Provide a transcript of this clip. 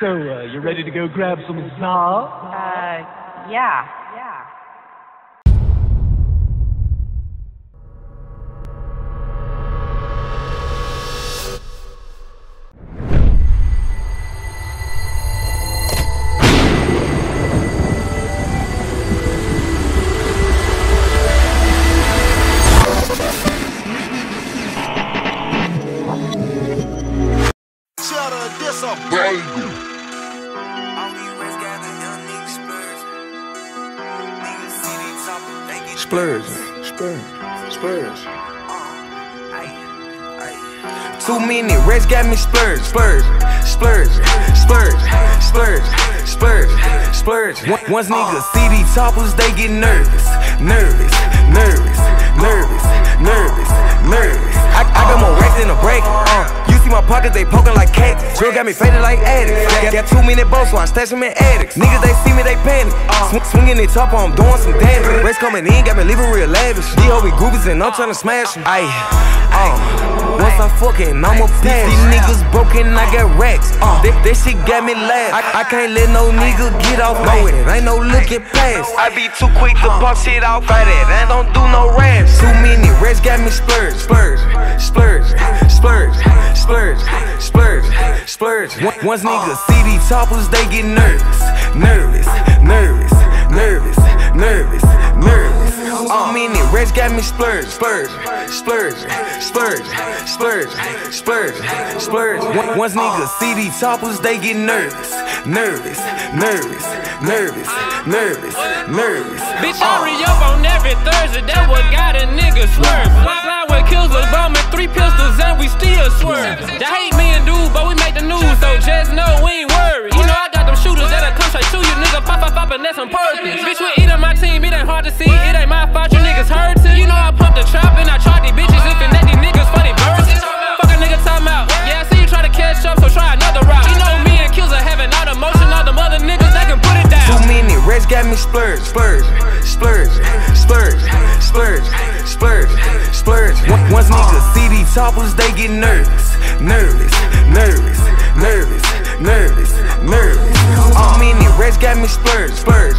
So, uh, you ready to go grab some za? Uh, yeah. Yeah. Cheddar, this a banger. Splurge, splurge, splurge. Too many rats got me splurge, splurge, splurge, splurge, splurge, splurge, splurge. Once- Once niggas see these toppers, they get nervous, nervous, nervous, nervous, my pockets, they poking like cactus. Drill got me faded like addicts. Got, got too many balls, so I stash them in attics. Niggas, they see me, they panic. Sw- swinging the top, I'm doing some damage. Race coming in, got me leaving real lavish. D.O.B. groupies and I'm trying to smash them. Ayy, uh. Once I fucking, I'ma pass. These niggas broken, I got racks. Uh, that, that shit got me laugh. I, I can't let no nigga get off no it. Ain't no looking past. I be too quick to pop shit off at it. I don't do no raps. Too many rats got me splurge, splurge, splurge, splurge, splurge, splurge. Once- Once niggas see these toppers, they get nervous, nervous, nervous, nervous, nervous, nervous. Too many rats got me splurge, splurge, splurge, splurge, splurge, splurge, splurge. Once- Once niggas see these toppers, they get nervous, nervous, nervous, nervous, nervous, nervous. Bitch, I re-up on every Thursday, that what got a nigga swerve. Fly with kills, me splurge, splurge, splurge, splurge, splurge, splurge, splurge. Once- niggas see these toppers, they get nervous, nervous, nervous, nervous, nervous, nervous. Too many rats got me splurge, splurge,